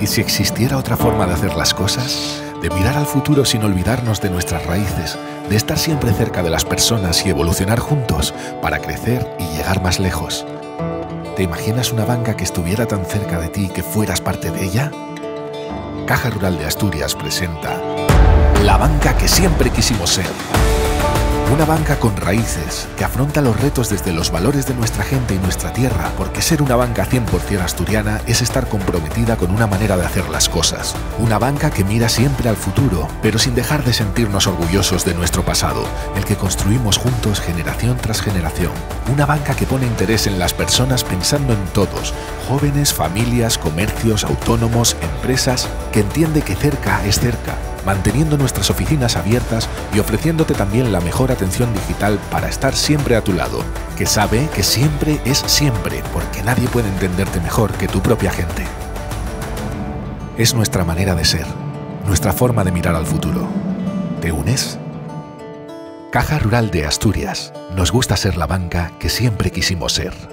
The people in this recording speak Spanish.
¿Y si existiera otra forma de hacer las cosas? De mirar al futuro sin olvidarnos de nuestras raíces, de estar siempre cerca de las personas y evolucionar juntos para crecer y llegar más lejos. ¿Te imaginas una banca que estuviera tan cerca de ti que fueras parte de ella? Caja Rural de Asturias presenta La banca que siempre quisimos ser. Una banca con raíces, que afronta los retos desde los valores de nuestra gente y nuestra tierra, porque ser una banca 100% asturiana es estar comprometida con una manera de hacer las cosas. Una banca que mira siempre al futuro, pero sin dejar de sentirnos orgullosos de nuestro pasado, el que construimos juntos generación tras generación. Una banca que pone interés en las personas pensando en todos, jóvenes, familias, comercios, autónomos, empresas, que entiende que cerca es cerca manteniendo nuestras oficinas abiertas y ofreciéndote también la mejor atención digital para estar siempre a tu lado, que sabe que siempre es siempre, porque nadie puede entenderte mejor que tu propia gente. Es nuestra manera de ser, nuestra forma de mirar al futuro. ¿Te unes? Caja Rural de Asturias. Nos gusta ser la banca que siempre quisimos ser.